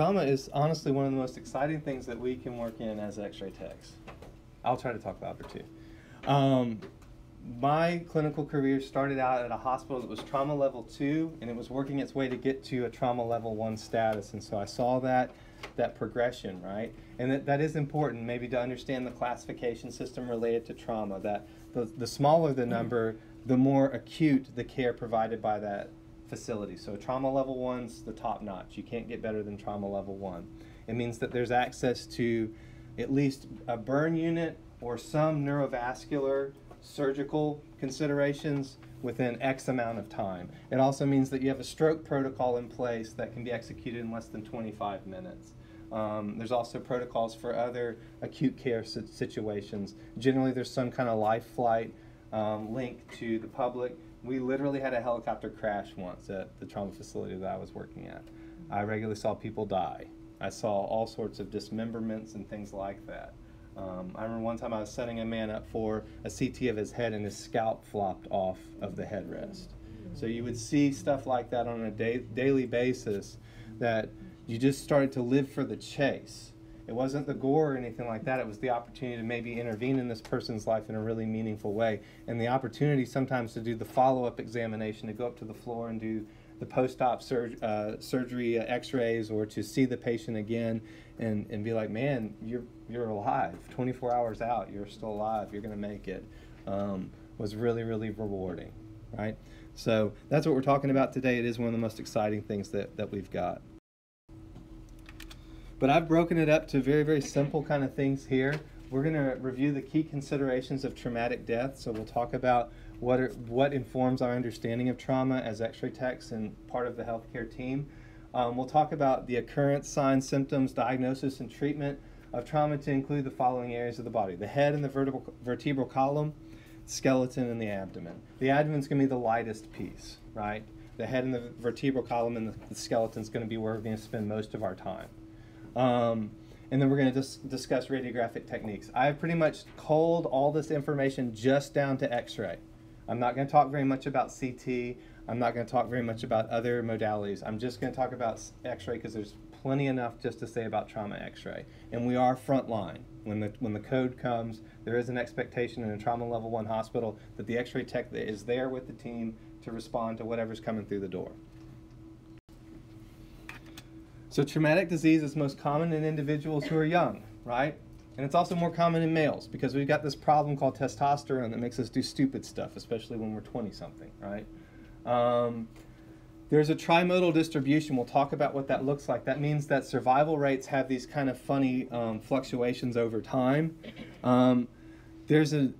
trauma is honestly one of the most exciting things that we can work in as X-ray techs. I'll try to talk louder too. Um, my clinical career started out at a hospital that was trauma level two, and it was working its way to get to a trauma level one status. And so I saw that that progression, right? And that, that is important, maybe to understand the classification system related to trauma. That the, the smaller the number, the more acute the care provided by that facility. So trauma level one's the top notch. You can't get better than trauma level one. It means that there's access to at least a burn unit or some neurovascular surgical considerations within X amount of time. It also means that you have a stroke protocol in place that can be executed in less than 25 minutes. Um, there's also protocols for other acute care situations. Generally, there's some kind of life flight um, linked to the public. We literally had a helicopter crash once at the trauma facility that I was working at. I regularly saw people die. I saw all sorts of dismemberments and things like that. Um, I remember one time I was setting a man up for a CT of his head and his scalp flopped off of the headrest. So you would see stuff like that on a da daily basis that you just started to live for the chase. It wasn't the gore or anything like that. It was the opportunity to maybe intervene in this person's life in a really meaningful way. And the opportunity sometimes to do the follow up examination, to go up to the floor and do the post op sur uh, surgery uh, x rays or to see the patient again and, and be like, man, you're, you're alive. 24 hours out, you're still alive. You're going to make it. Um, was really, really rewarding, right? So that's what we're talking about today. It is one of the most exciting things that, that we've got. But I've broken it up to very, very simple kind of things here. We're going to review the key considerations of traumatic death. So we'll talk about what, are, what informs our understanding of trauma as x-ray techs and part of the healthcare team. Um, we'll talk about the occurrence, signs, symptoms, diagnosis, and treatment of trauma to include the following areas of the body. The head and the vertebral, vertebral column, skeleton, and the abdomen. The abdomen is going to be the lightest piece, right? The head and the vertebral column and the, the skeleton is going to be where we're going to spend most of our time. Um, and then we're going to dis discuss radiographic techniques. I've pretty much culled all this information just down to x-ray. I'm not going to talk very much about CT. I'm not going to talk very much about other modalities. I'm just going to talk about x-ray because there's plenty enough just to say about trauma x-ray. And we are frontline. When the, when the code comes, there is an expectation in a trauma level one hospital that the x-ray tech is there with the team to respond to whatever's coming through the door. So traumatic disease is most common in individuals who are young, right? And it's also more common in males because we've got this problem called testosterone that makes us do stupid stuff, especially when we're 20 something, right? Um, there's a trimodal distribution. We'll talk about what that looks like. That means that survival rates have these kind of funny um, fluctuations over time. Um, there's a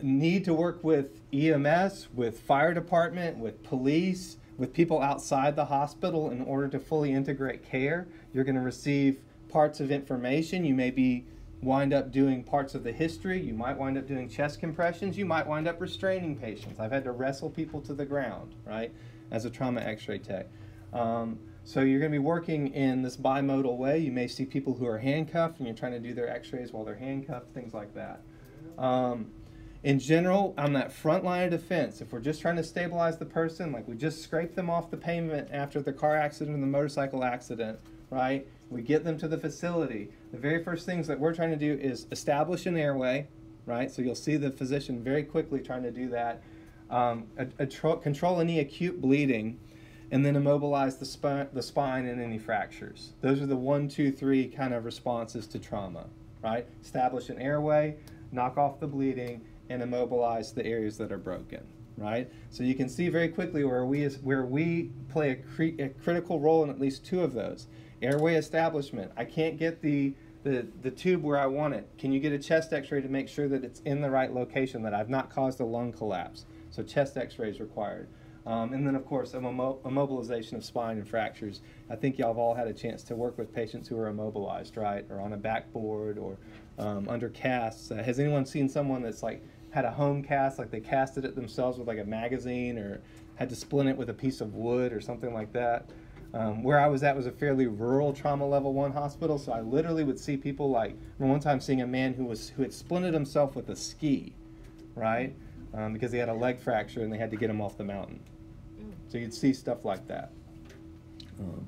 need to work with EMS, with fire department, with police, with people outside the hospital in order to fully integrate care. You're going to receive parts of information. You may be wind up doing parts of the history. You might wind up doing chest compressions. You might wind up restraining patients. I've had to wrestle people to the ground, right, as a trauma x-ray tech. Um, so you're going to be working in this bimodal way. You may see people who are handcuffed and you're trying to do their x-rays while they're handcuffed, things like that. Um, in general, on that front line of defense, if we're just trying to stabilize the person, like we just scrape them off the pavement after the car accident or the motorcycle accident, right? We get them to the facility. The very first things that we're trying to do is establish an airway, right? So you'll see the physician very quickly trying to do that. Um, a, a control any acute bleeding, and then immobilize the, spi the spine and any fractures. Those are the one, two, three kind of responses to trauma, right? Establish an airway, knock off the bleeding, and immobilize the areas that are broken, right? So you can see very quickly where we, is, where we play a, a critical role in at least two of those. Airway establishment. I can't get the, the, the tube where I want it. Can you get a chest x-ray to make sure that it's in the right location, that I've not caused a lung collapse? So chest x-ray is required. Um, and then, of course, immobilization of spine and fractures. I think y'all have all had a chance to work with patients who are immobilized, right? Or on a backboard or um, under casts. Uh, has anyone seen someone that's like had a home cast, like they casted it themselves with like a magazine or had to splint it with a piece of wood or something like that. Um, where I was at was a fairly rural trauma level one hospital, so I literally would see people like, one time seeing a man who was who had splinted himself with a ski, right? Um, because he had a leg fracture and they had to get him off the mountain. So you'd see stuff like that. Um,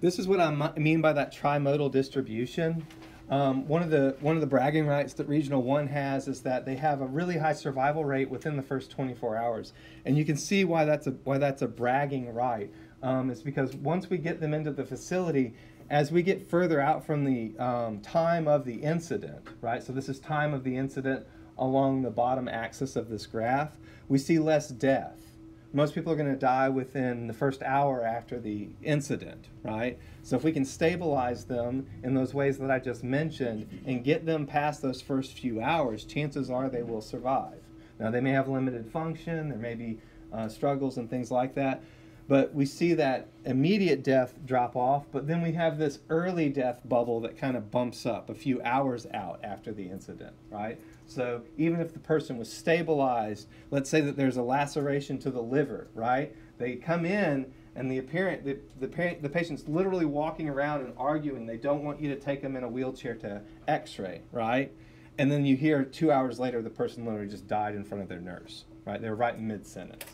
This is what I mean by that trimodal distribution. Um, one of the one of the bragging rights that Regional One has is that they have a really high survival rate within the first 24 hours, and you can see why that's a why that's a bragging right. Um, it's because once we get them into the facility, as we get further out from the um, time of the incident, right? So this is time of the incident along the bottom axis of this graph. We see less death most people are going to die within the first hour after the incident, right? So if we can stabilize them in those ways that I just mentioned and get them past those first few hours, chances are they will survive. Now, they may have limited function, there may be uh, struggles and things like that, but we see that immediate death drop off, but then we have this early death bubble that kind of bumps up a few hours out after the incident, right? So even if the person was stabilized, let's say that there's a laceration to the liver, right? They come in and the apparent the, the, the patient's literally walking around and arguing. They don't want you to take them in a wheelchair to x-ray, right? And then you hear two hours later the person literally just died in front of their nurse, right? They're right in mid-sentence.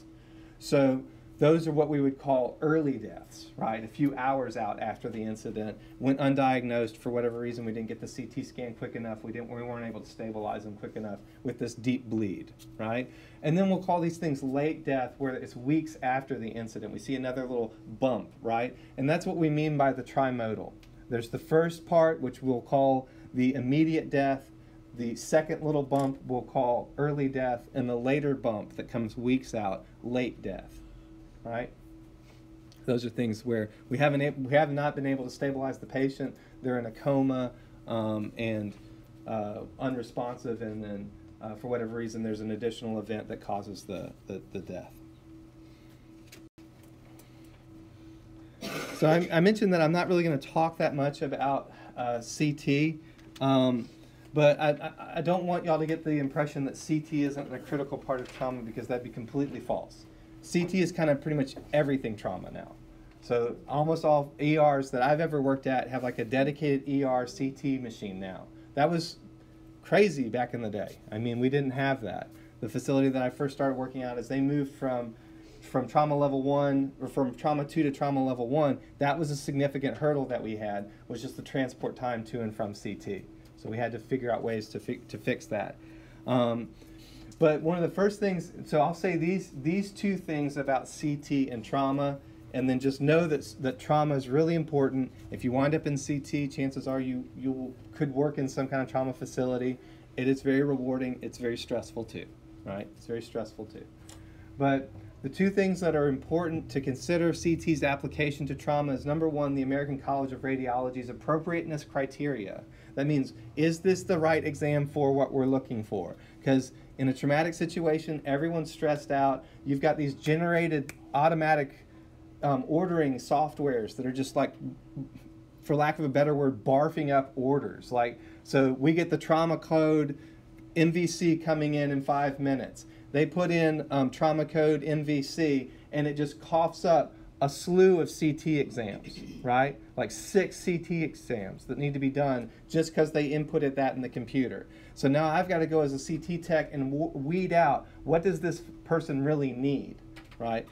So those are what we would call early deaths, right? A few hours out after the incident, went undiagnosed for whatever reason. We didn't get the CT scan quick enough. We didn't. We weren't able to stabilize them quick enough with this deep bleed, right? And then we'll call these things late death, where it's weeks after the incident. We see another little bump, right? And that's what we mean by the trimodal. There's the first part, which we'll call the immediate death. The second little bump we'll call early death, and the later bump that comes weeks out, late death right? Those are things where we haven't we have not been able to stabilize the patient. They're in a coma um, and uh, unresponsive, and then uh, for whatever reason, there's an additional event that causes the, the, the death. So I, I, mentioned that I'm not really going to talk that much about uh, CT, um, but I, I, I, don't want y'all to get the impression that CT isn't a critical part of trauma because that'd be completely false. CT is kind of pretty much everything trauma now. So almost all ERs that I've ever worked at have like a dedicated ER CT machine now. That was crazy back in the day. I mean, we didn't have that. The facility that I first started working at, as they moved from from trauma level one or from trauma two to trauma level one, that was a significant hurdle that we had was just the transport time to and from CT. So we had to figure out ways to fi- to fix that. Um, but one of the first things, so I'll say these these two things about CT and trauma, and then just know that that trauma is really important. If you wind up in CT, chances are you you could work in some kind of trauma facility. It is very rewarding. It's very stressful too, right? It's very stressful too. But the two things that are important to consider CT's application to trauma is number one, the American College of Radiology's appropriateness criteria. That means, is this the right exam for what we're looking for? Because in a traumatic situation, everyone's stressed out. You've got these generated automatic um, ordering softwares that are just like, for lack of a better word, barfing up orders. Like, so we get the trauma code MVC coming in in five minutes. They put in um, trauma code MVC and it just coughs up a slew of CT exams, right? Like six CT exams that need to be done just because they inputted that in the computer. So now I've got to go as a CT tech and weed out what does this person really need, right?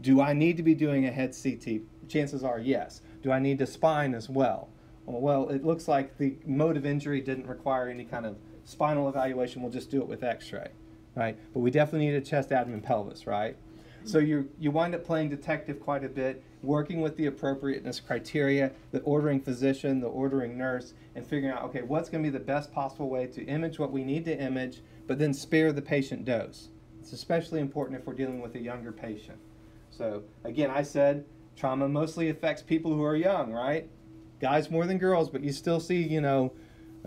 Do I need to be doing a head CT? Chances are yes. Do I need a spine as well? Well, it looks like the mode of injury didn't require any kind of spinal evaluation. We'll just do it with X-ray, right? But we definitely need a chest, abdomen, pelvis, right? So you you wind up playing detective quite a bit, working with the appropriateness criteria, the ordering physician, the ordering nurse, and figuring out okay what's going to be the best possible way to image what we need to image, but then spare the patient dose. It's especially important if we're dealing with a younger patient. So again, I said trauma mostly affects people who are young, right? Guys more than girls, but you still see you know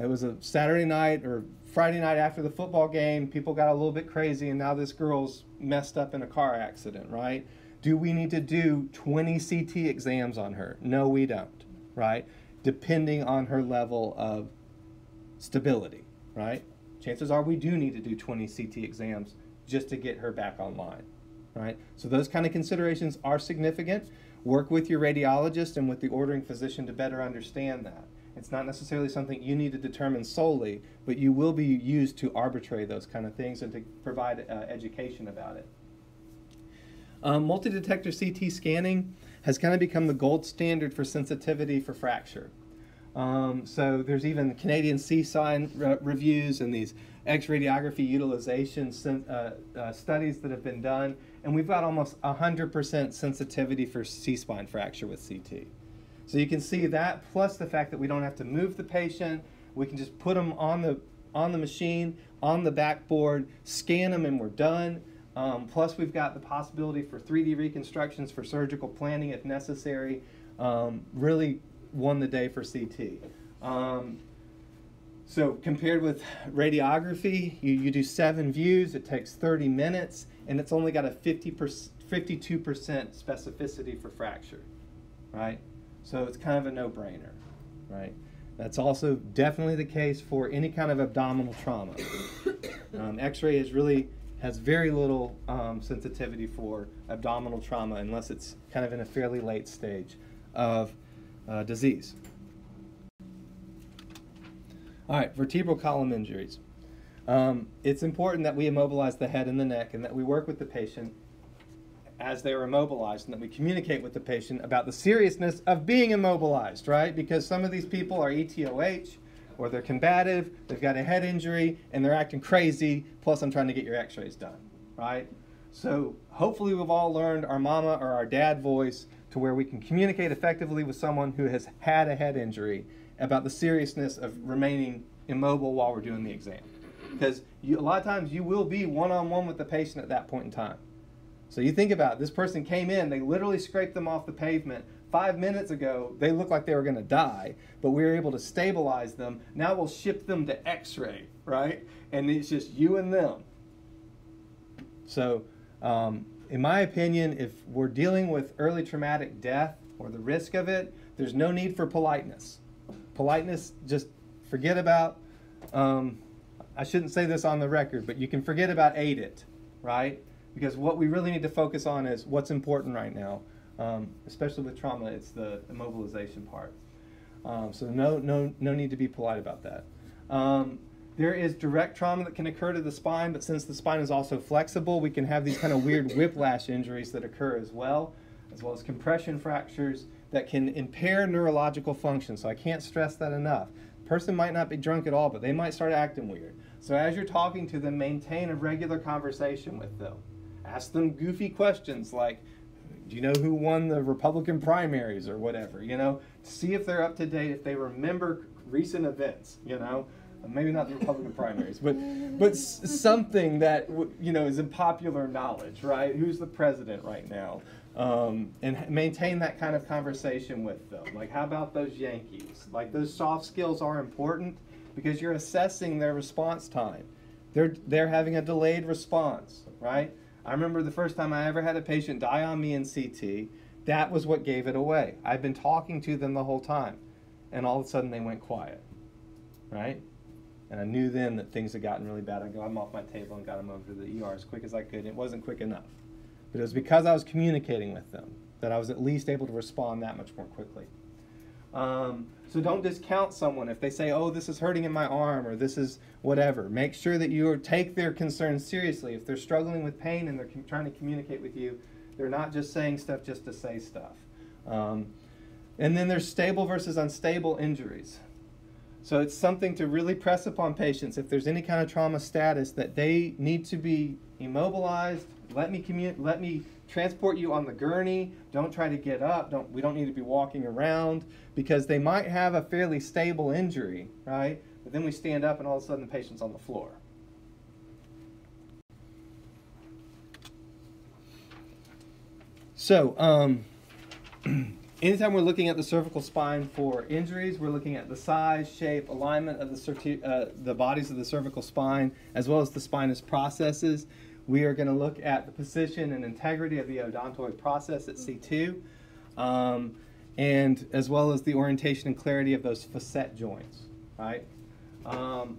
it was a Saturday night or Friday night after the football game, people got a little bit crazy, and now this girl's messed up in a car accident, right? Do we need to do 20 CT exams on her? No, we don't, right? Depending on her level of stability, right? Chances are we do need to do 20 CT exams just to get her back online, right? So those kind of considerations are significant. Work with your radiologist and with the ordering physician to better understand that. It's not necessarily something you need to determine solely, but you will be used to arbitrate those kind of things and to provide uh, education about it. Um, multi-detector CT scanning. has kind of become the gold standard for sensitivity for fracture. Um, so there's even Canadian C-spine re- reviews and these X radiography utilization uh, uh, studies that have been done, and we've got almost 100% sensitivity for C spine fracture with CT. So you can see that, plus the fact that we don't have to move the patient, we can just put them on the on the machine, on the backboard, scan them, and we're done. Um, plus, we've got the possibility for 3D reconstructions for surgical planning if necessary. Um, really won the day for CT. Um, so compared with radiography, you, you do seven views, it takes 30 minutes, and it's only got a 50 52% specificity for fracture, right? So it's kind of a no-brainer, right? That's also definitely the case for any kind of abdominal trauma. Um, X-ray is really has very little um, sensitivity for abdominal trauma unless it's kind of in a fairly late stage of uh, disease. All right, vertebral column injuries. Um, it's important that we immobilize the head and the neck and that we work with the patient as they are immobilized and that we communicate with the patient about the seriousness of being immobilized, right? Because some of these people are ETOH or they're combative, they've got a head injury, and they're acting crazy, plus I'm trying to get your x rays done, right? So hopefully we've all learned our mama or our dad voice to where we can communicate effectively with someone who has had a head injury about the seriousness of remaining immobile while we're doing the exam. Because you, a lot of times you will be one on one with the patient at that point in time. So you think about it, this person came in, they literally scraped them off the pavement. Five minutes ago, they looked like they were going to die, but we were able to stabilize them. Now we'll ship them to x ray, right? And it's just you and them. So, um, in my opinion, if we're dealing with early traumatic death or the risk of it, there's no need for politeness. Politeness, just forget about. Um, I shouldn't say this on the record, but you can forget about ate it, right? Because what we really need to focus on is what's important right now, um, especially with trauma. It's the immobilization part. Um, so no, no, no need to be polite about that. Um, there is direct trauma that can occur to the spine, but since the spine is also flexible, we can have these kind of weird whiplash injuries that occur as well, as well as compression fractures that can impair neurological function. So I can't stress that enough. Person might not be drunk at all, but they might start acting weird. So as you're talking to them, maintain a regular conversation with them. Ask them goofy questions like, do you know who won the Republican primaries or whatever? You know, see if they're up to date, if they remember recent events, you know maybe not the Republican primaries, but but something that you know is in popular knowledge, right? Who's the president right now? Um, and maintain that kind of conversation with them. Like, how about those Yankees? Like, those soft skills are important because you're assessing their response time. They're they're having a delayed response, right? I remember the first time I ever had a patient die on me in CT. That was what gave it away. I've been talking to them the whole time, and all of a sudden they went quiet, right? And I knew then that things had gotten really bad. I got them off my table and got them over to the ER as quick as I could. It wasn't quick enough. But it was because I was communicating with them that I was at least able to respond that much more quickly. Um, so don't discount someone if they say, "Oh, this is hurting in my arm," or "This is whatever." Make sure that you take their concerns seriously. If they're struggling with pain and they're trying to communicate with you, they're not just saying stuff just to say stuff. Um, and then there's stable versus unstable injuries. So it's something to really press upon patients if there's any kind of trauma status that they need to be immobilized. Let me commu- let me transport you on the gurney. Don't try to get up. Don't we don't need to be walking around because they might have a fairly stable injury, right? But then we stand up and all of a sudden the patient's on the floor. So, um, Anytime we're looking at the cervical spine for injuries, we're looking at the size, shape, alignment of the, uh, the bodies of the cervical spine, as well as the spinous processes. We are going to look at the position and integrity of the odontoid process at C2, um, and as well as the orientation and clarity of those facet joints, right? Um,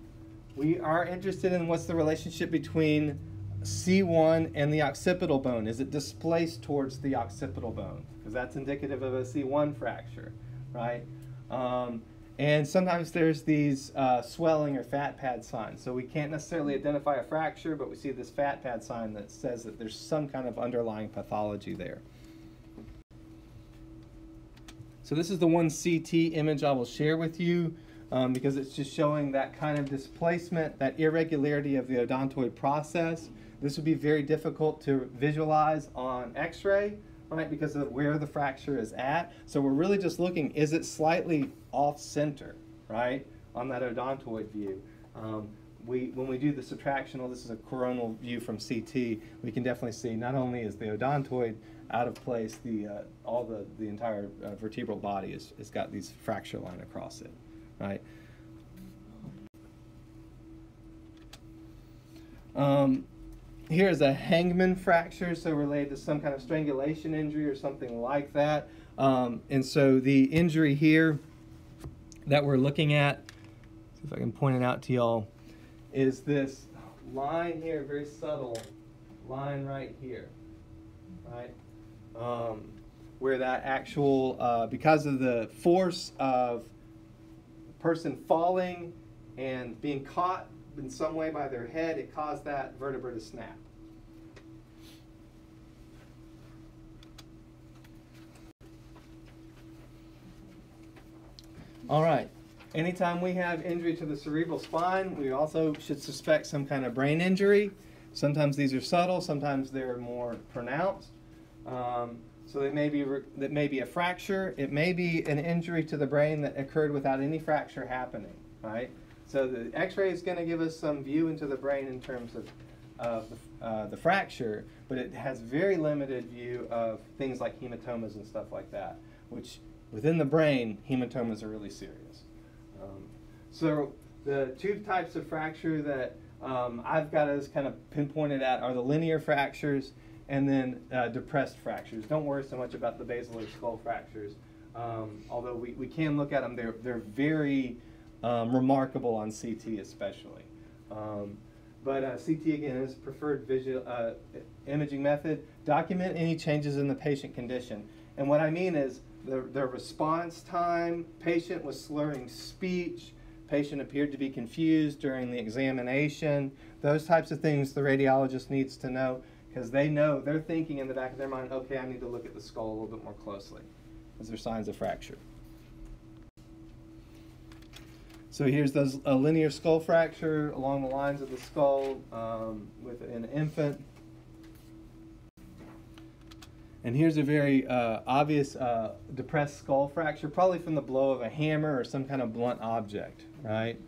we are interested in what's the relationship between C1 and the occipital bone. Is it displaced towards the occipital bone? because that's indicative of a C1 fracture, right? Um, and sometimes there's these uh, swelling or fat pad signs. So we can't necessarily identify a fracture, but we see this fat pad sign that says that there's some kind of underlying pathology there. So this is the one CT image I will share with you um, because it's just showing that kind of displacement, that irregularity of the odontoid process. This would be very difficult to visualize on x-ray, right, because of where the fracture is at. So we're really just looking, is it slightly off-center, right, on that odontoid view. Um, we, when we do the subtractional, this is a coronal view from CT, we can definitely see not only is the odontoid out of place, the, uh, all the, the entire uh, vertebral body is, has got these fracture line across it, right? Um, here's a hangman fracture, so related to some kind of strangulation injury or something like that. Um, and so the injury here that we're looking at, if I can point it out to y'all, is this line here, very subtle line right here, right? Um, where that actual, uh, because of the force of person falling and being caught in some way by their head, it caused that vertebra to snap. All right. Anytime we have injury to the cerebral spine, we also should suspect some kind of brain injury. Sometimes these are subtle, sometimes they're more pronounced. Um, so they may be that may be a fracture. It may be an injury to the brain that occurred without any fracture happening, right? So the X-ray is going to give us some view into the brain in terms of, of the, uh, the fracture, but it has very limited view of things like hematomas and stuff like that, which within the brain, hematomas are really serious. Um, so the two types of fracture that um, I've got us kind of pinpointed at are the linear fractures and then uh, depressed fractures. Don't worry so much about the basilar skull fractures, um, although we, we can look at them. They're, they're very um, remarkable on CT especially. Um, but uh, CT again is preferred visual uh, imaging method. Document any changes in the patient condition. And what I mean is the, the response time, patient was slurring speech, patient appeared to be confused during the examination. Those types of things the radiologist needs to know because they know, they're thinking in the back of their mind, okay, I need to look at the skull a little bit more closely. Is there signs of fracture? So here's those, a linear skull fracture along the lines of the skull um, with an infant. And here's a very uh, obvious uh, depressed skull fracture, probably from the blow of a hammer or some kind of blunt object, right?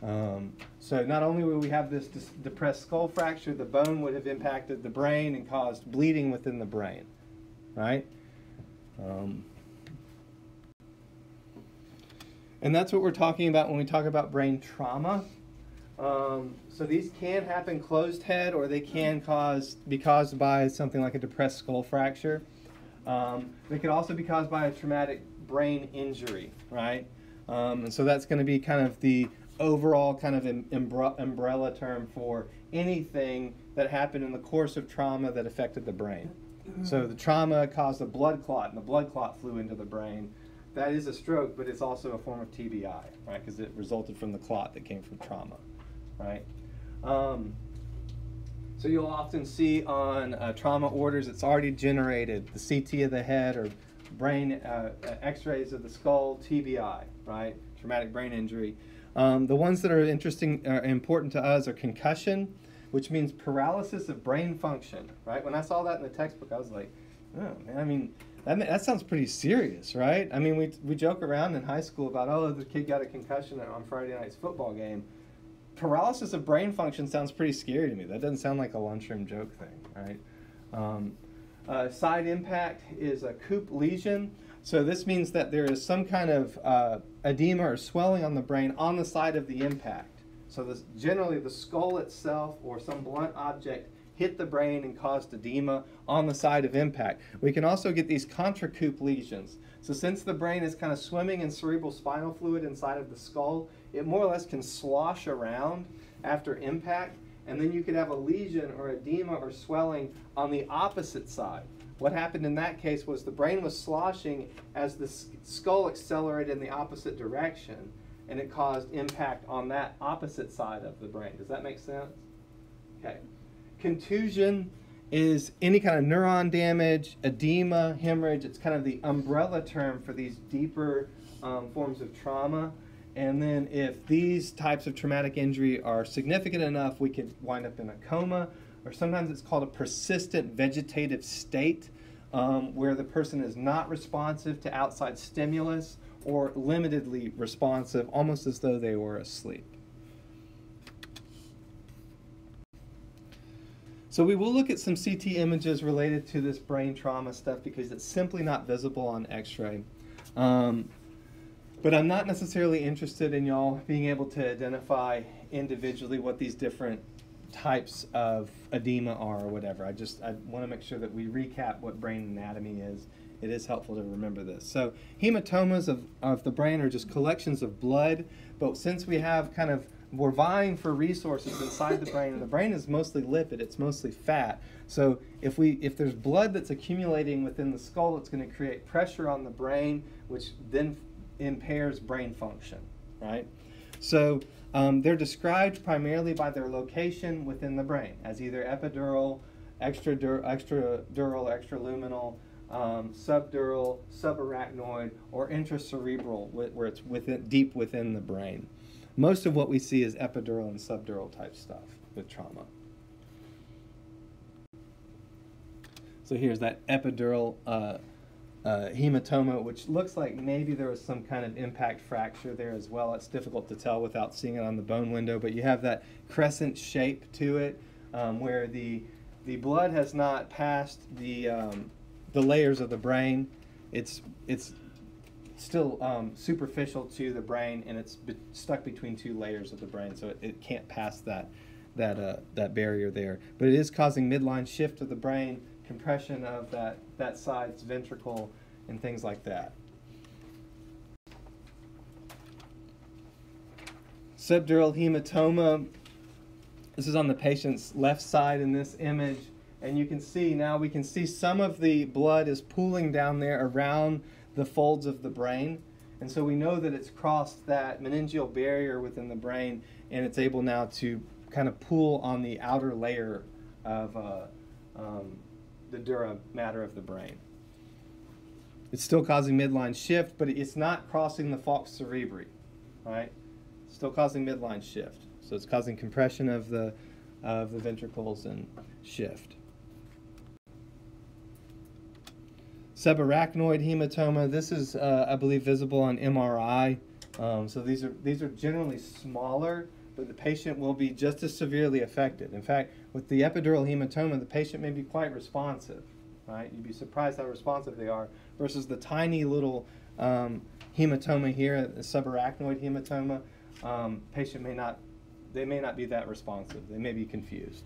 Um, so not only will we have this depressed skull fracture, the bone would have impacted the brain and caused bleeding within the brain, right? Um, and that's what we're talking about when we talk about brain trauma. Um, so these can happen closed head or they can cause be caused by something like a depressed skull fracture. Um, they could also be caused by a traumatic brain injury, right? Um, and so that's going to be kind of the overall kind of umbrella term for anything that happened in the course of trauma that affected the brain. So the trauma caused a blood clot, and the blood clot flew into the brain that is a stroke, but it's also a form of TBI, right? Because it resulted from the clot that came from trauma, right? Um, so you'll often see on uh, trauma orders, it's already generated the CT of the head or brain uh, X-rays of the skull, TBI, right? Traumatic brain injury. Um, the ones that are interesting, uh, important to us are concussion, which means paralysis of brain function, right? When I saw that in the textbook, I was like, oh man, I mean, that, that sounds pretty serious, right? I mean, we, we joke around in high school about, oh, the kid got a concussion on Friday night's football game. Paralysis of brain function sounds pretty scary to me. That doesn't sound like a lunchroom joke thing, right? Um, uh, side impact is a coup lesion. So this means that there is some kind of uh, edema or swelling on the brain on the side of the impact. So this, generally the skull itself or some blunt object hit the brain and caused edema on the side of impact. We can also get these contracoup lesions. So since the brain is kind of swimming in cerebral spinal fluid inside of the skull, it more or less can slosh around after impact, and then you could have a lesion or edema or swelling on the opposite side. What happened in that case was the brain was sloshing as the skull accelerated in the opposite direction, and it caused impact on that opposite side of the brain. Does that make sense? Okay. Contusion is any kind of neuron damage, edema, hemorrhage. It's kind of the umbrella term for these deeper um, forms of trauma. And then if these types of traumatic injury are significant enough, we could wind up in a coma, or sometimes it's called a persistent vegetative state, um, where the person is not responsive to outside stimulus or limitedly responsive, almost as though they were asleep. So we will look at some CT images related to this brain trauma stuff because it's simply not visible on x-ray. Um, but I'm not necessarily interested in y'all being able to identify individually what these different types of edema are or whatever. I just I want to make sure that we recap what brain anatomy is. It is helpful to remember this. So hematomas of, of the brain are just collections of blood, but since we have kind of we're vying for resources inside the brain and the brain is mostly lipid it's mostly fat. So if we if there's blood that's accumulating within the skull it's going to create pressure on the brain which then impairs brain function right? So um, they're described primarily by their location within the brain as either epidural extradural extradural extraluminal um, subdural subarachnoid or intracerebral where it's within deep within the brain most of what we see is epidural and subdural type stuff with trauma. So here's that epidural uh, uh, hematoma, which looks like maybe there was some kind of impact fracture there as well. It's difficult to tell without seeing it on the bone window, but you have that crescent shape to it um, where the, the blood has not passed the, um, the layers of the brain. It's, it's still um, superficial to the brain and it's be stuck between two layers of the brain, so it, it can't pass that that uh, that barrier there. But it is causing midline shift of the brain, compression of that that side's ventricle, and things like that. Subdural hematoma. This is on the patient's left side in this image. And you can see now we can see some of the blood is pooling down there around the folds of the brain. And so we know that it's crossed that meningeal barrier within the brain and it's able now to kind of pull on the outer layer of uh, um, the dura mater of the brain. It's still causing midline shift, but it's not crossing the falx cerebri, right? still causing midline shift. So it's causing compression of the, of the ventricles and shift. Subarachnoid hematoma. This is, uh, I believe, visible on MRI. Um, so these are these are generally smaller, but the patient will be just as severely affected. In fact, with the epidural hematoma, the patient may be quite responsive. Right? You'd be surprised how responsive they are versus the tiny little um, hematoma here, the subarachnoid hematoma. Um, patient may not, they may not be that responsive. They may be confused.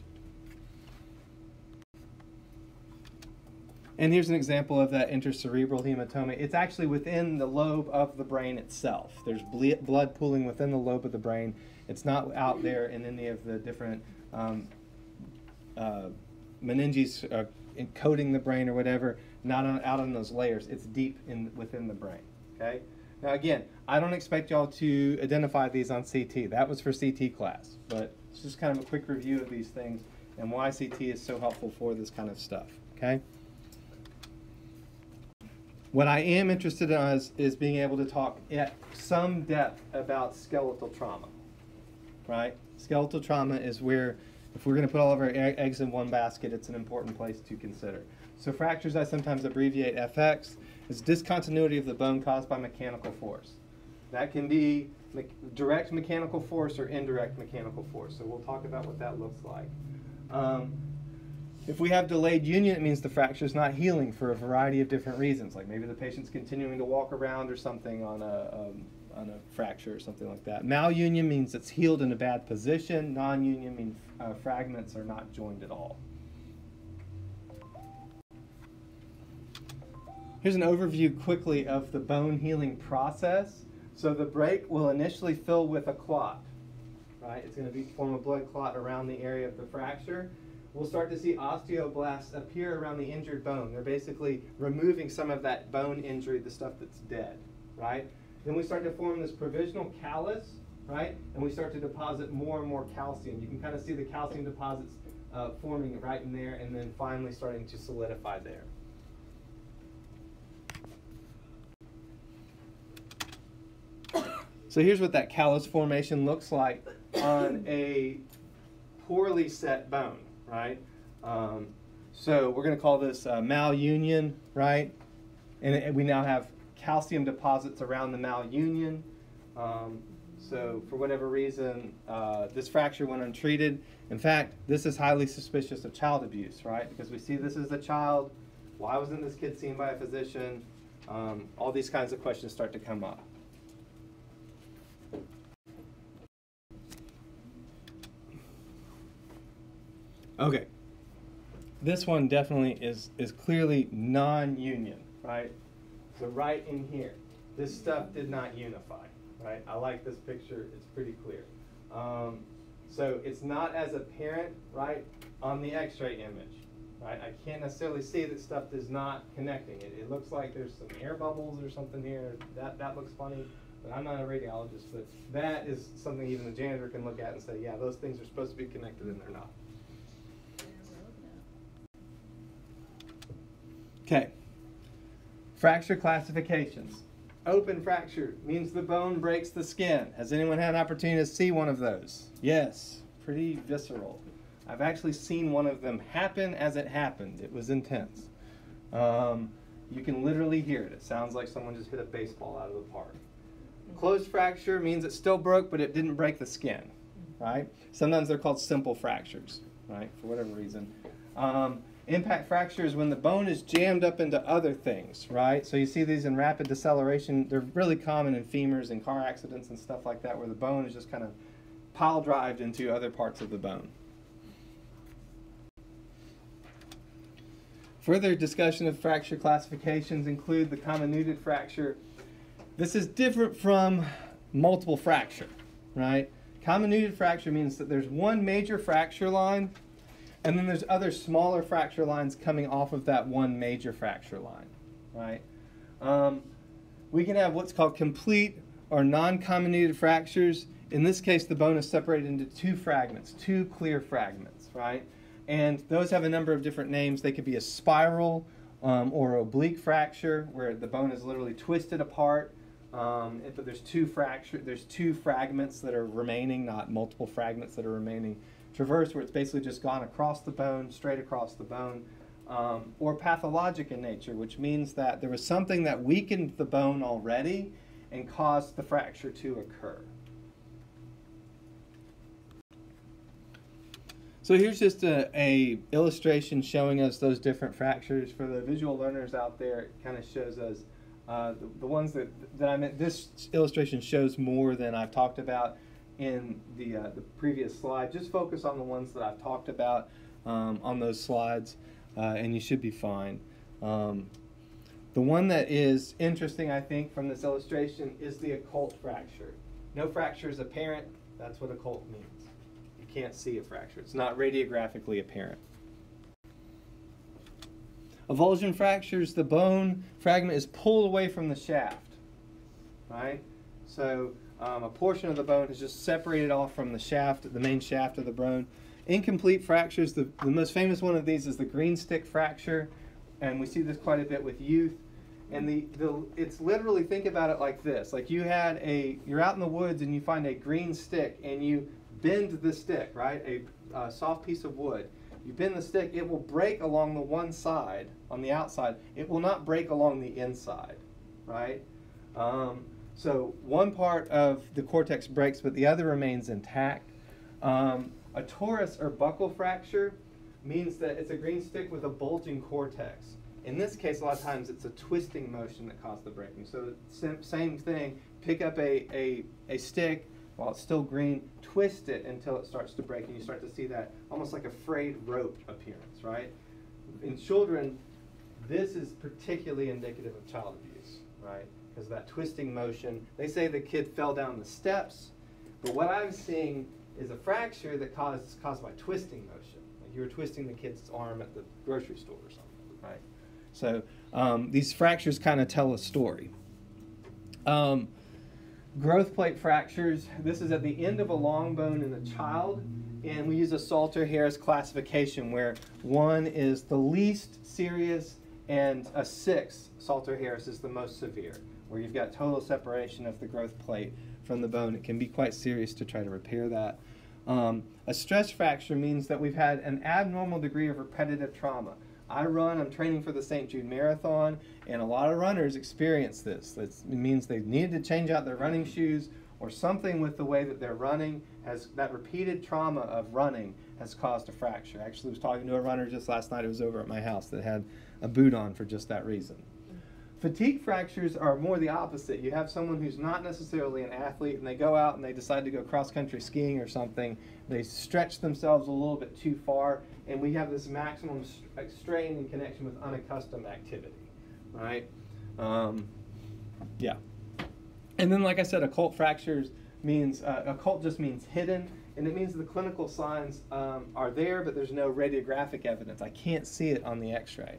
And here's an example of that intracerebral hematoma. It's actually within the lobe of the brain itself. There's ble blood pooling within the lobe of the brain. It's not out there in any of the different um, uh, meninges uh, encoding the brain or whatever, not on, out on those layers. It's deep in within the brain. Okay. Now again, I don't expect y'all to identify these on CT. That was for CT class, but it's just kind of a quick review of these things and why CT is so helpful for this kind of stuff. Okay. What I am interested in is, is being able to talk at some depth about skeletal trauma, right? Skeletal trauma is where, if we're going to put all of our eggs in one basket, it's an important place to consider. So fractures, I sometimes abbreviate FX, is discontinuity of the bone caused by mechanical force. That can be me direct mechanical force or indirect mechanical force. So we'll talk about what that looks like. Um, if we have delayed union, it means the fracture is not healing for a variety of different reasons. Like maybe the patient's continuing to walk around or something on a, um, on a fracture or something like that. Malunion means it's healed in a bad position. Non-union means uh, fragments are not joined at all. Here's an overview quickly of the bone healing process. So the break will initially fill with a clot, right? It's going to be form a blood clot around the area of the fracture we'll start to see osteoblasts appear around the injured bone. They're basically removing some of that bone injury, the stuff that's dead, right? Then we start to form this provisional callus, right? And we start to deposit more and more calcium. You can kind of see the calcium deposits uh, forming right in there and then finally starting to solidify there. So here's what that callus formation looks like on a poorly set bone, right? Um, so we're going to call this uh, malunion, right? And, it, we now have calcium deposits around the malunion. Um, so for whatever reason, uh, this fracture went untreated. In fact, this is highly suspicious of child abuse, right? Because we see this as a child. Why wasn't this kid seen by a physician? Um, all these kinds of questions start to come up. Okay. This one definitely is, is clearly non-union, right? So right in here, this stuff did not unify, right? I like this picture, it's pretty clear. Um, so it's not as apparent, right, on the x-ray image, right? I can't necessarily see that stuff is not connecting. It, it looks like there's some air bubbles or something here. That, that looks funny, but I'm not a radiologist, but that is something even the janitor can look at and say, yeah, those things are supposed to be connected and they're not. Okay. Fracture classifications. Open fracture means the bone breaks the skin. Has anyone had an opportunity to see one of those? Yes. Pretty visceral. I've actually seen one of them happen as it happened. It was intense. Um, you can literally hear it. It sounds like someone just hit a baseball out of the park. Closed fracture means it still broke, but it didn't break the skin, right? Sometimes they're called simple fractures, right, for whatever reason. Um, Impact fracture is when the bone is jammed up into other things, right? So you see these in rapid deceleration. They're really common in femurs and car accidents and stuff like that, where the bone is just kind of pile drived into other parts of the bone. Further discussion of fracture classifications include the comminuted fracture. This is different from multiple fracture, right? Comminuted fracture means that there's one major fracture line and then there's other smaller fracture lines coming off of that one major fracture line, right? Um, we can have what's called complete or non-comminuted fractures. In this case, the bone is separated into two fragments, two clear fragments, right? And those have a number of different names. They could be a spiral um, or oblique fracture, where the bone is literally twisted apart. Um, but there's two fracture, there's two fragments that are remaining, not multiple fragments that are remaining traverse, where it's basically just gone across the bone, straight across the bone, um, or pathologic in nature, which means that there was something that weakened the bone already and caused the fracture to occur. So here's just a, a, illustration showing us those different fractures. For the visual learners out there, it kind of shows us uh, the, the, ones that, that I meant. This illustration shows more than I've talked about in the, uh, the previous slide. Just focus on the ones that I've talked about um, on those slides, uh, and you should be fine. Um, the one that is interesting, I think, from this illustration is the occult fracture. No fracture is apparent. That's what occult means. You can't see a fracture. It's not radiographically apparent. Avulsion fractures, the bone fragment is pulled away from the shaft, right? So um, a portion of the bone is just separated off from the shaft, the main shaft of the bone. Incomplete fractures, the, the most famous one of these is the green stick fracture, and we see this quite a bit with youth. And the, the it's literally think about it like this: like you had a you're out in the woods and you find a green stick and you bend the stick, right? A, soft piece of wood. You bend the stick, it will break along the one side on the outside. It will not break along the inside, right? Um, so one part of the cortex breaks, but the other remains intact. Um, a torus or buckle fracture means that it's a green stick with a bulging cortex. In this case, a lot of times it's a twisting motion that caused the breaking. So same thing, pick up a, a, a stick while it's still green, twist it until it starts to break, and you start to see that almost like a frayed rope appearance, right? In children, this is particularly indicative of child abuse, right? Because of that twisting motion. They say the kid fell down the steps, but what I'm seeing is a fracture that caused caused by twisting motion. Like you were twisting the kid's arm at the grocery store or something, right? So um, these fractures kind of tell a story. Um, growth plate fractures. This is at the end of a long bone in a child, and we use a Salter Harris classification where one is the least serious and a six, Salter Harris, is the most severe, where you've got total separation of the growth plate from the bone. It can be quite serious to try to repair that. Um, a stress fracture means that we've had an abnormal degree of repetitive trauma. I run, I'm training for the St. Jude Marathon, and a lot of runners experience this. It's, it means they needed to change out their running shoes or something with the way that they're running has that repeated trauma of running has caused a fracture. I actually was talking to a runner just last night. It was over at my house that had a boot on for just that reason. Fatigue fractures are more the opposite. You have someone who's not necessarily an athlete and they go out and they decide to go cross country skiing or something. They stretch themselves a little bit too far, and we have this maximum strain in connection with unaccustomed activity, right? Um, yeah. And then, like I said, occult fractures means uh, occult just means hidden, and it means the clinical signs um, are there, but there's no radiographic evidence. I can't see it on the X-ray.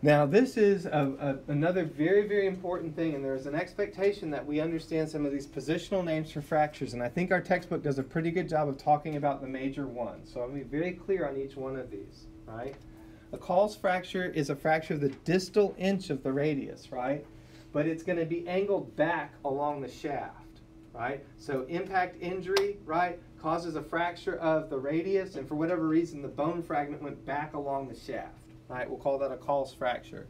Now, this is a, a, another very, very important thing, and there's an expectation that we understand some of these positional names for fractures, and I think our textbook does a pretty good job of talking about the major ones. So I'll be very clear on each one of these, right? A Colles' fracture is a fracture of the distal inch of the radius, right? But it's going to be angled back along the shaft, right? So impact injury, right, causes a fracture of the radius, and for whatever reason, the bone fragment went back along the shaft. Right, we'll call that a Colles' fracture.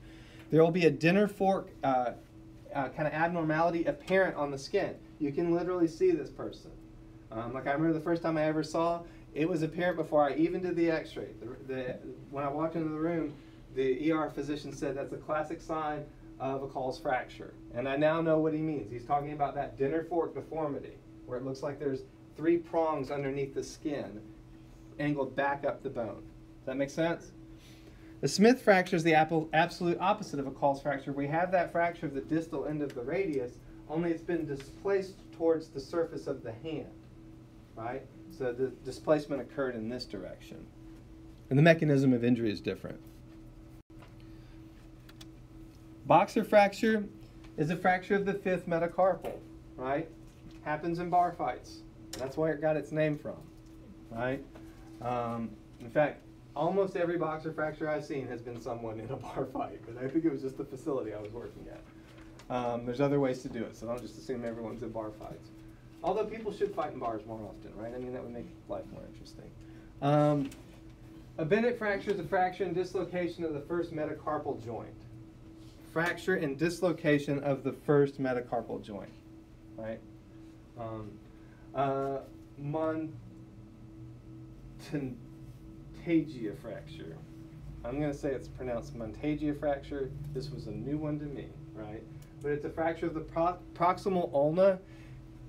There will be a dinner fork uh, uh, kind of abnormality apparent on the skin. You can literally see this person. Um, like I remember the first time I ever saw, it was apparent before I even did the X-ray. The, the, when I walked into the room, the ER physician said that's a classic sign of a Colles' fracture. And I now know what he means. He's talking about that dinner fork deformity, where it looks like there's three prongs underneath the skin, angled back up the bone. Does that make sense? The Smith fracture is the absolute opposite of a Colles' fracture. We have that fracture of the distal end of the radius, only it's been displaced towards the surface of the hand, right? So the displacement occurred in this direction. And the mechanism of injury is different. Boxer fracture is a fracture of the fifth metacarpal, right? Happens in bar fights. That's where it got its name from, right? Um, in fact, almost every boxer fracture I've seen has been someone in a bar fight, but I think it was just the facility I was working at. Um, there's other ways to do it, so don't just assume everyone's in bar fights. Although people should fight in bars more often, right? I mean, that would make life more interesting. Um, a Bennett fracture is a fracture and dislocation of the first metacarpal joint. Fracture and dislocation of the first metacarpal joint, right? Um, uh, Monteggia fracture. I'm going to say it's pronounced Monteggia fracture. This was a new one to me, right? But it's a fracture of the pro proximal ulna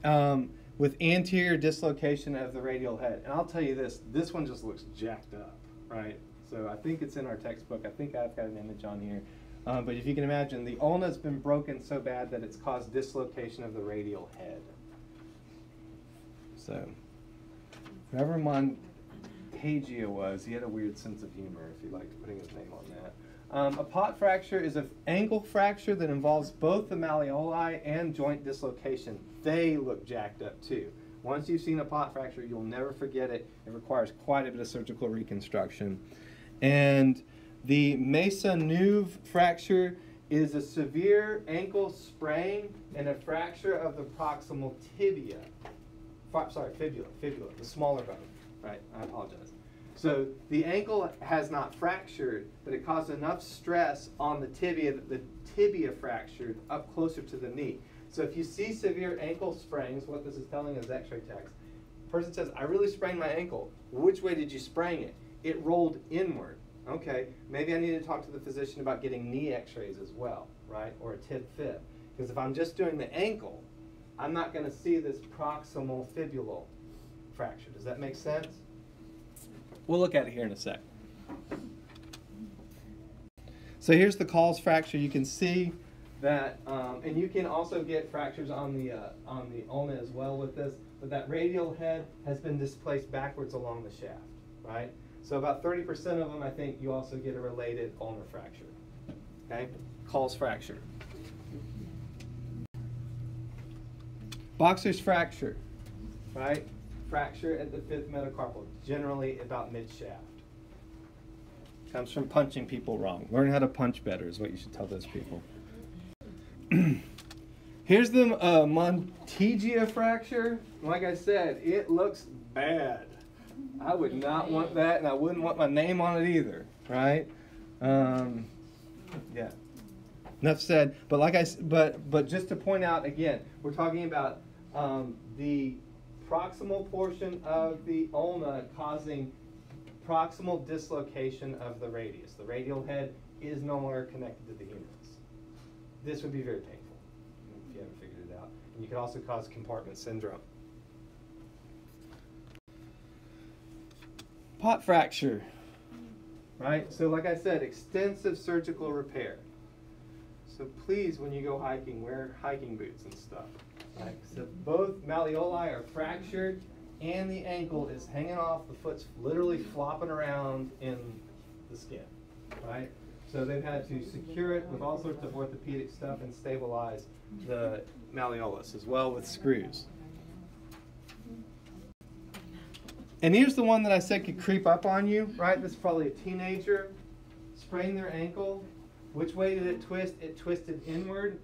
um, with anterior dislocation of the radial head. And I'll tell you this, this one just looks jacked up, right? So I think it's in our textbook. I think I've got an image on here. Um, but if you can imagine, the ulna's been broken so bad that it's caused dislocation of the radial head. So, Reverend Monteggia was, he had a weird sense of humor if he liked putting his name on that. Um, a Pott fracture is an ankle fracture that involves both the malleoli and joint dislocation. They look jacked up too. Once you've seen a Pott fracture, you'll never forget it. It requires quite a bit of surgical reconstruction. And the Maisonneuve fracture is a severe ankle sprain and a fracture of the proximal tibia. Sorry, fibula, fibula, the smaller bone. Right, I apologize. So the ankle has not fractured, but it caused enough stress on the tibia that the tibia fractured up closer to the knee. So if you see severe ankle sprains, what this is telling us x-ray text, person says, I really sprained my ankle. Which way did you sprain it? It rolled inward. Okay, maybe I need to talk to the physician about getting knee x-rays as well, right? Or a tib fib. Because if I'm just doing the ankle, I'm not going to see this proximal fibulal fracture. Does that make sense? We'll look at it here in a sec. So here's the Colles' fracture. You can see that, um, and you can also get fractures on the uh, on the ulna as well with this. But that radial head has been displaced backwards along the shaft, right? So about 30% of them, I think, you also get a related ulnar fracture. Okay, Colles fracture. Boxer's fracture, right? Fracture at the fifth metacarpal, generally about mid shaft. Comes from punching people wrong. Learn how to punch better is what you should tell those people. Here's the uh, Monteggia fracture. Like I said, it looks bad. I would not want that, and I wouldn't want my name on it either, right? Um, yeah. Enough said. But like I, but but just to point out again, we're talking about um, the proximal portion of the ulna causing proximal dislocation of the radius. The radial head is no longer connected to the humerus. This would be very painful if you haven't figured it out. And you could also cause compartment syndrome. Pott fracture, right? So like I said, extensive surgical repair. So please, when you go hiking, wear hiking boots and stuff. So both malleoli are fractured and the ankle is hanging off, the foot's literally flopping around in the skin, right? So they've had to secure it with all sorts of orthopedic stuff and stabilize the malleolus as well with screws. And here's the one that I said could creep up on you, right? This is probably a teenager, sprained their ankle. Which way did it twist? It twisted inward.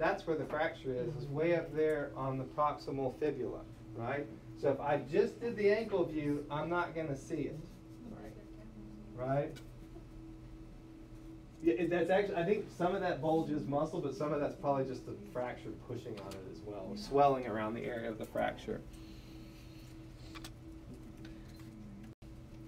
That's where the fracture is, is way up there on the proximal fibula, right? So if I just did the ankle view, I'm not going to see it, right? Yeah, that's actually, I think some of that bulge is muscle, but some of that's probably just the fracture pushing on it as well, swelling around the area of the fracture.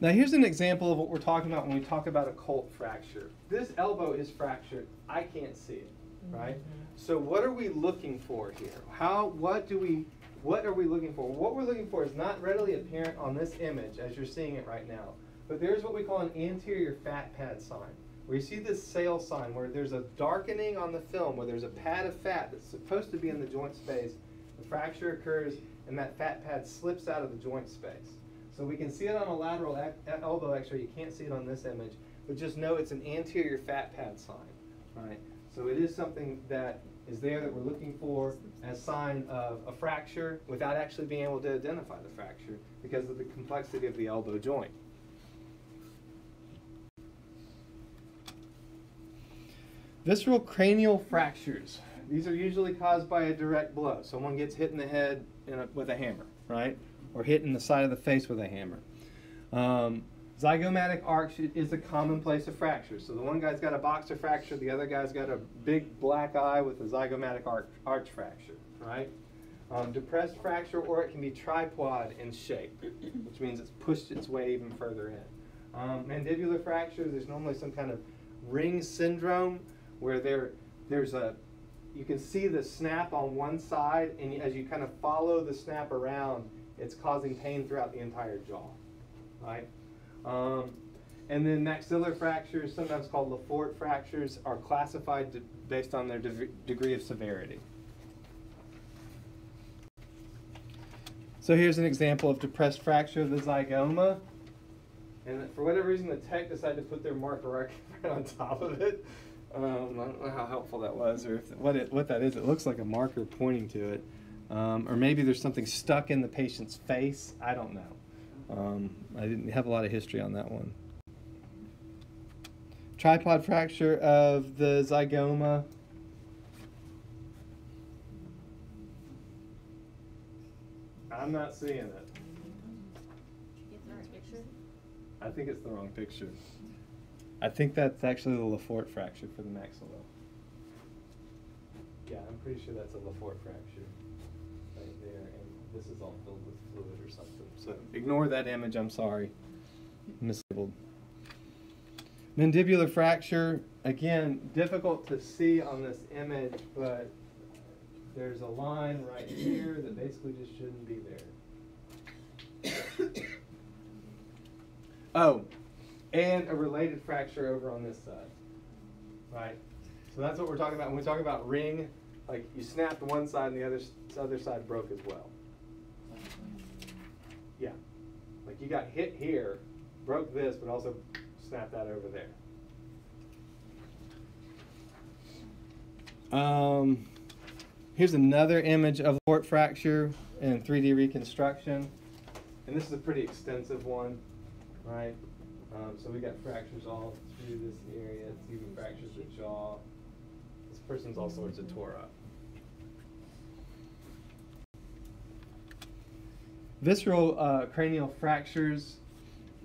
Now here's an example of what we're talking about when we talk about a occult fracture. This elbow is fractured. I can't see it, right? So what are we looking for here? How, what do we, what are we looking for? What we're looking for is not readily apparent on this image as you're seeing it right now. But there's what we call an anterior fat pad sign. Where you see this sail sign where there's a darkening on the film where there's a pad of fat that's supposed to be in the joint space. The fracture occurs and that fat pad slips out of the joint space. So we can see it on a lateral elbow x-ray. You can't see it on this image, but just know it's an anterior fat pad sign? So it is something that is there that we're looking for as sign of a fracture without actually being able to identify the fracture because of the complexity of the elbow joint. Viscerocranial fractures. These are usually caused by a direct blow. Someone gets hit in the head in a, with a hammer, right? or hit in the side of the face with a hammer. Um, zygomatic arch is a common place of fracture. So the one guy's got a boxer fracture, the other guy's got a big black eye with a zygomatic arch, arch fracture, right? Um, depressed fracture, or it can be tripod in shape, which means it's pushed its way even further in. Um, mandibular fracture, there's normally some kind of ring syndrome where there, there's a, you can see the snap on one side, and as you kind of follow the snap around, it's causing pain throughout the entire jaw, right? Um, and then maxillar fractures, sometimes called Le Fort fractures, are classified based on their de degree of severity. So here's an example of depressed fracture of the zygoma. And for whatever reason, the tech decided to put their marker right on top of it. Um, I don't know how helpful that was, or if, what, it, what that is. It looks like a marker pointing to it. Um, or maybe there's something stuck in the patient's face. I don't know. Um, I didn't have a lot of history on that one. Tripod fracture of the zygoma. I'm not seeing it. I think it's the wrong picture. I think that's actually the Le Fort fracture for the maxilla. Yeah, I'm pretty sure that's a Le Fort fracture right there, and this is all filled with fluid or something. So ignore that image, I'm sorry. Mislabeled. Mandibular fracture, again, difficult to see on this image, but there's a line right here that basically just shouldn't be there. oh, and a related fracture over on this side. Right? So that's what we're talking about when we talk about ring like you snapped one side and the other other side broke as well. Yeah, like you got hit here, broke this, but also snapped that over there. Um, here's another image of port fracture in 3D reconstruction. And this is a pretty extensive one, right? Um, so we got fractures all through this area. It's even fractures the jaw. This person's all sorts of tore up. Visceral uh, cranial fractures.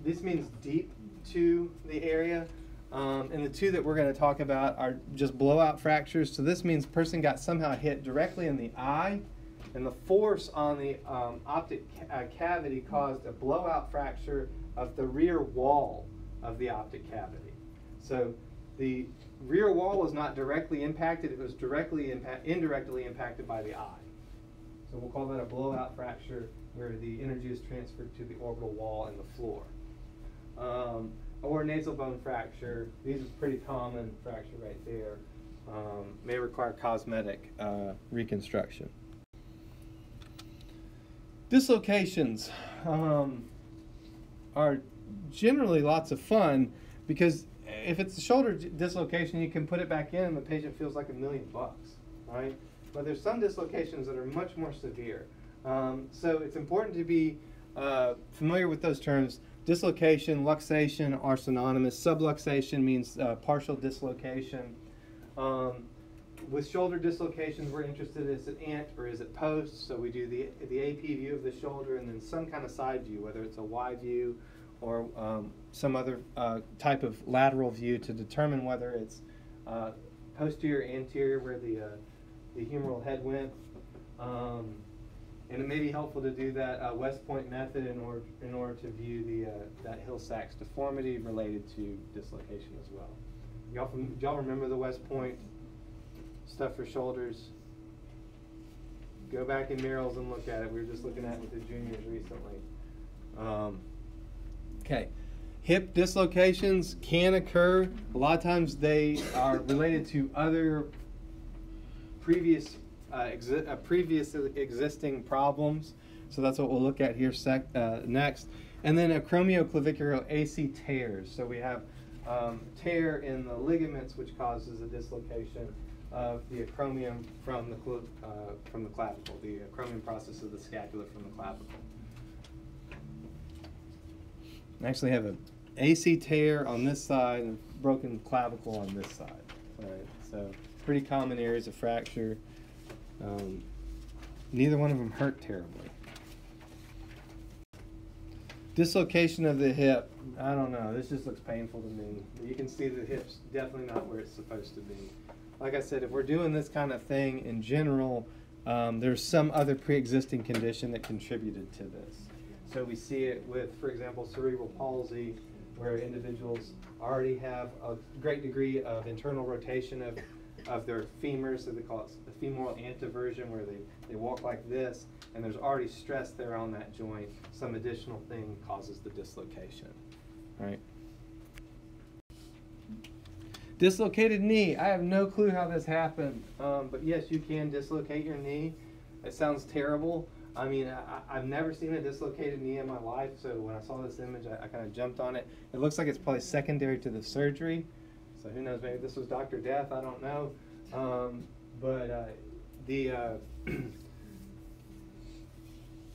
This means deep to the area. Um, and the two that we're going to talk about are just blowout fractures. So this means person got somehow hit directly in the eye, and the force on the um, optic ca- uh, cavity caused a blowout fracture of the rear wall of the optic cavity. So the rear wall was not directly impacted; it was directly impa- indirectly impacted by the eye. So we'll call that a blowout fracture, where the energy is transferred to the orbital wall and the floor. Um, or nasal bone fracture. These are pretty common fracture right there. Um, may require cosmetic uh, reconstruction. Dislocations um, are generally lots of fun because if it's a shoulder dislocation, you can put it back in and the patient feels like a million bucks, right? But there's some dislocations that are much more severe. Um, so it's important to be uh, familiar with those terms. Dislocation, luxation are synonymous. Subluxation means uh, partial dislocation. Um, with shoulder dislocations, we're interested is it ant or is it post? So we do the, the AP view of the shoulder and then some kind of side view, whether it's a Y view or um, some other uh, type of lateral view to determine whether it's uh, posterior, anterior, where the, uh, the humeral head went. Um, and it may be helpful to do that uh, West Point method in order, in order to view the, uh, that Hill-Sachs deformity related to dislocation as well. Y'all, y'all remember the West Point stuff for shoulders? Go back in Merrill's and look at it. We were just looking at it with the juniors recently. Um, okay. Hip dislocations can occur. A lot of times they are related to other previous uh, exi- uh, previous existing problems. So that's what we'll look at here sec- uh, next. And then acromioclavicular AC tears. So we have um, tear in the ligaments, which causes a dislocation of the acromion from the uh, from the clavicle, the acromion process of the scapula from the clavicle. I actually have an AC tear on this side and broken clavicle on this side. So pretty common areas of fracture. Um, neither one of them hurt terribly. Dislocation of the hip. I don't know. This just looks painful to me. You can see the hip's definitely not where it's supposed to be. Like I said, if we're doing this kind of thing in general, um, there's some other pre-existing condition that contributed to this. So we see it with, for example, cerebral palsy, where individuals already have a great degree of internal rotation of, of their femurs, so they call it the femoral anteversion, where they, they walk like this, and there's already stress there on that joint. Some additional thing causes the dislocation, right? Dislocated knee. I have no clue how this happened, um, but yes, you can dislocate your knee. It sounds terrible. I mean, I, I've never seen a dislocated knee in my life, so when I saw this image, I, I kind of jumped on it. It looks like it's probably secondary to the surgery, so who knows? Maybe this was Dr. Death. I don't know, um, but uh, the uh,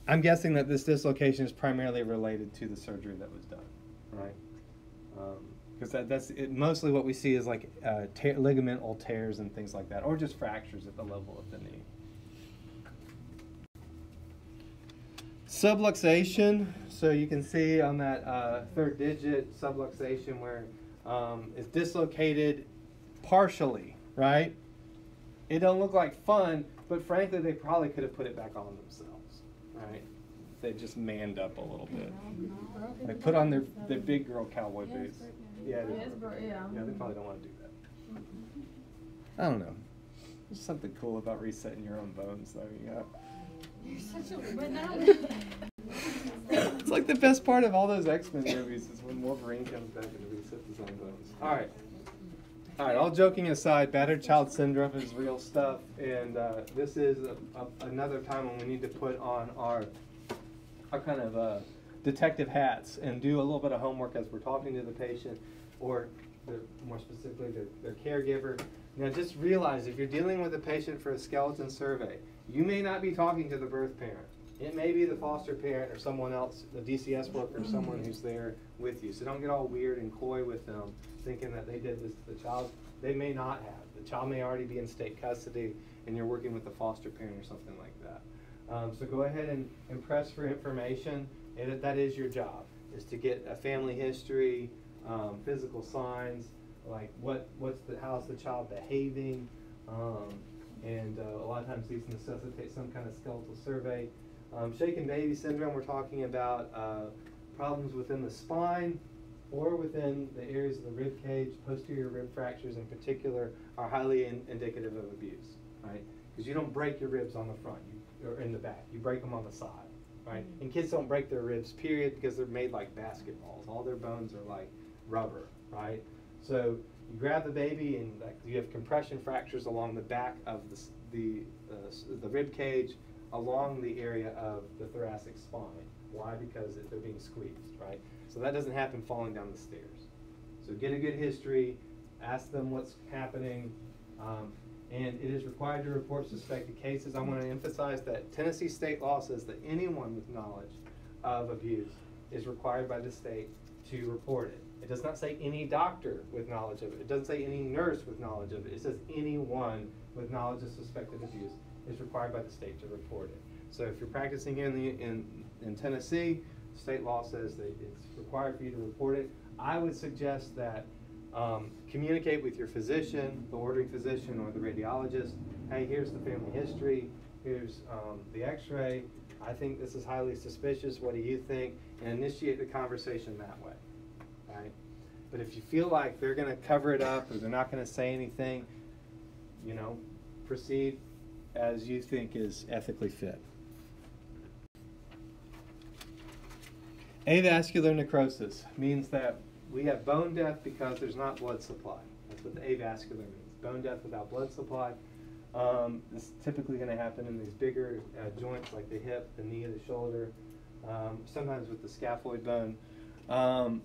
I'm guessing that this dislocation is primarily related to the surgery that was done, right? Because that, that's it, mostly what we see is like uh, tear, ligamental tears and things like that, or just fractures at the level of the knee. Subluxation. So you can see on that uh, third digit subluxation where um, it's dislocated partially, right? It don't look like fun, but frankly, they probably could have put it back on themselves, right? They just manned up a little bit. They put on their, their big girl cowboy boots. Yeah, they, yeah. yeah, they probably don't want to do that. I don't know. There's something cool about resetting your own bones, though. You know? You're such a, but now. it's like the best part of all those X Men movies is when Wolverine comes back and All right. All right, all joking aside, battered child syndrome is real stuff, and uh, this is a, a, another time when we need to put on our our kind of uh, detective hats and do a little bit of homework as we're talking to the patient, or their, more specifically their, their caregiver. Now just realize if you're dealing with a patient for a skeleton survey, you may not be talking to the birth parent. It may be the foster parent or someone else, the DCS worker, someone who's there with you. So don't get all weird and coy with them, thinking that they did this to the child. They may not have. The child may already be in state custody, and you're working with the foster parent or something like that. Um, so go ahead and, and press for information. And that is your job, is to get a family history, um, physical signs, like what what's the how's the child behaving, um, and uh, a lot of times these necessitate some kind of skeletal survey. Um, shaken baby syndrome, we're talking about uh, problems within the spine or within the areas of the rib cage, posterior rib fractures in particular, are highly in, indicative of abuse, right? Because you don't break your ribs on the front you, or in the back, you break them on the side, right? And kids don't break their ribs, period, because they're made like basketballs. All their bones are like rubber, right? So you grab the baby and like, you have compression fractures along the back of the, the, uh, the rib cage, along the area of the thoracic spine. Why? Because they're being squeezed, right? So that doesn't happen falling down the stairs. So get a good history, ask them what's happening, um, and it is required to report suspected cases. I want to emphasize that Tennessee state law says that anyone with knowledge of abuse is required by the state to report it. It does not say any doctor with knowledge of it. It doesn't say any nurse with knowledge of it. It says anyone with knowledge of suspected abuse is required by the state to report it. So if you're practicing in, the, in, in Tennessee, state law says that it's required for you to report it. I would suggest that um, communicate with your physician, the ordering physician, or the radiologist. Hey, here's the family history. Here's um, the x-ray. I think this is highly suspicious. What do you think? And initiate the conversation that way, right? But if you feel like they're going to cover it up or they're not going to say anything, you know, proceed as you think is ethically fit. Avascular necrosis means that we have bone death because there's not blood supply. That's what the avascular means. Bone death without blood supply. Um, this is typically going to happen in these bigger uh, joints like the hip, the knee, the shoulder, um, sometimes with the scaphoid bone. Um,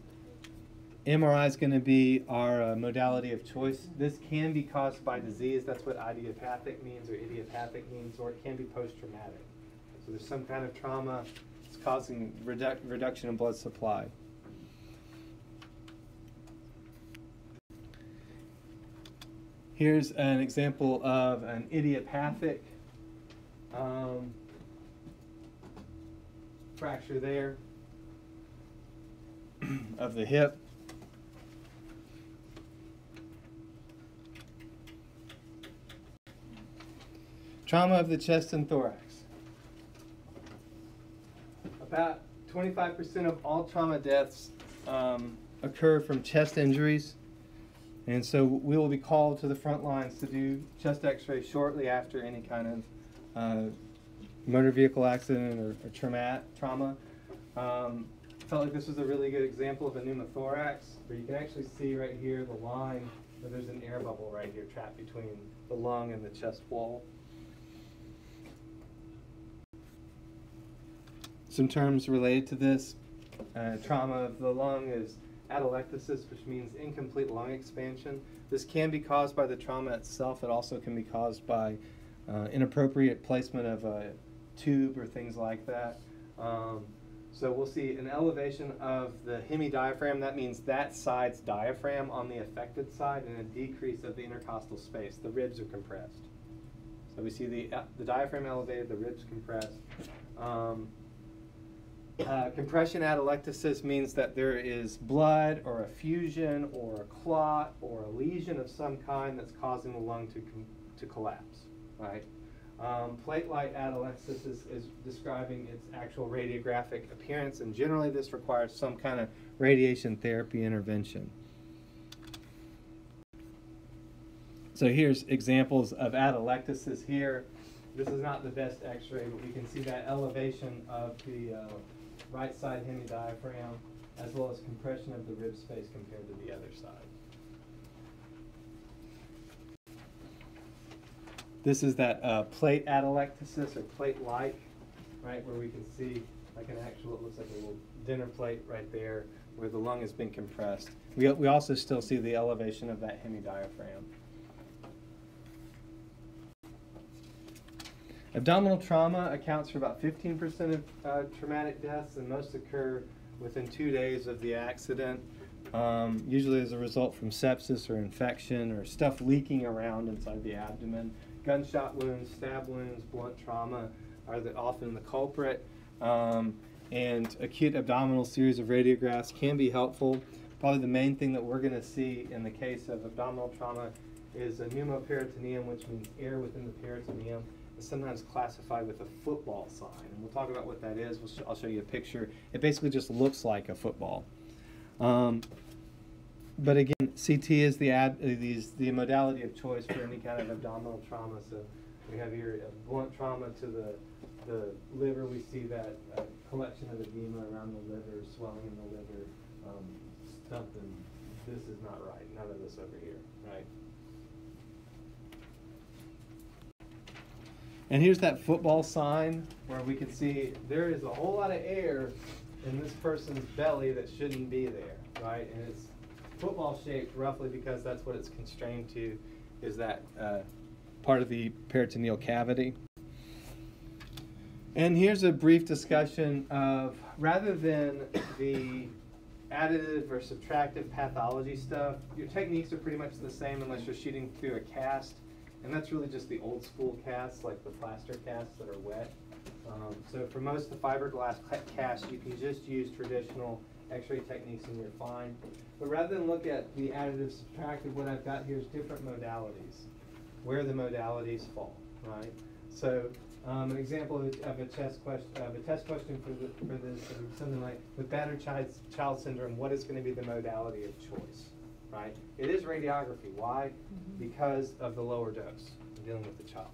MRI is going to be our uh, modality of choice. This can be caused by disease. That's what idiopathic means or idiopathic means, or it can be post-traumatic. So there's some kind of trauma that's causing redu reduction in blood supply. Here's an example of an idiopathic um, fracture there of the hip. Trauma of the chest and thorax. About 25% of all trauma deaths um, occur from chest injuries. And so we will be called to the front lines to do chest x-ray shortly after any kind of uh, motor vehicle accident or, or trauma. trauma. Um, felt like this was a really good example of a pneumothorax, where you can actually see right here the line where there's an air bubble right here trapped between the lung and the chest wall. Some terms related to this. Uh, trauma of the lung is atelectasis, which means incomplete lung expansion. This can be caused by the trauma itself. It also can be caused by uh, inappropriate placement of a tube or things like that. Um, so we'll see an elevation of the hemidiaphragm. That means that side's diaphragm on the affected side and a decrease of the intercostal space. The ribs are compressed. So we see the, uh, the diaphragm elevated, the ribs compressed. Um, uh, compression atelectasis means that there is blood or a fusion or a clot or a lesion of some kind that's causing the lung to, to collapse, right? Um, plate-like atelectasis is, is, describing its actual radiographic appearance, and generally this requires some kind of radiation therapy intervention. So here's examples of atelectasis here. This is not the best x-ray, but we can see that elevation of the uh, right side hemidiaphragm, as well as compression of the rib space compared to the other side. This is that uh, plate atelectasis or plate-like, right, where we can see like an actual, it looks like a little dinner plate right there. where the lung has been compressed. We, we also still see the elevation of that hemidiaphragm. Abdominal trauma accounts for about 15% of uh, traumatic deaths, and most occur within two days of the accident, um, usually as a result from sepsis or infection or stuff leaking around inside the abdomen. Gunshot wounds, stab wounds, blunt trauma are the, often the culprit. Um, and acute abdominal series of radiographs can be helpful. Probably the main thing that we're going to see in the case of abdominal trauma is a pneumoperitoneum, which means air within the peritoneum. Sometimes classified with a football sign. And we'll talk about what that is. We'll sh- I'll show you a picture. It basically just looks like a football. Um, but again, CT is the ad, uh, these, the modality of choice for any kind of abdominal trauma. So we have here blunt trauma to the, the liver. We see that uh, collection of edema around the liver, swelling in the liver, um, something. This is not right. None of this over here, right? And here's that football sign where we can see there is a whole lot of air in this person's belly that shouldn't be there, right? And it's football shaped roughly because that's what it's constrained to, is that uh, part of the peritoneal cavity. And here's a brief discussion of rather than the additive or subtractive pathology stuff, your techniques are pretty much the same unless you're shooting through a cast. And that's really just the old school casts, like the plaster casts that are wet. Um, so for most of the fiberglass casts, you can just use traditional x-ray techniques and you're fine. But rather than look at the additive subtractive, what I've got here is different modalities, where the modalities fall, right? So um, an example of a, test question, of a test question for, the, for this, something like, with battered child syndrome, what is going to be the modality of choice, right? It is radiography. Why? Mhm. Because of the lower dose, dealing with the child.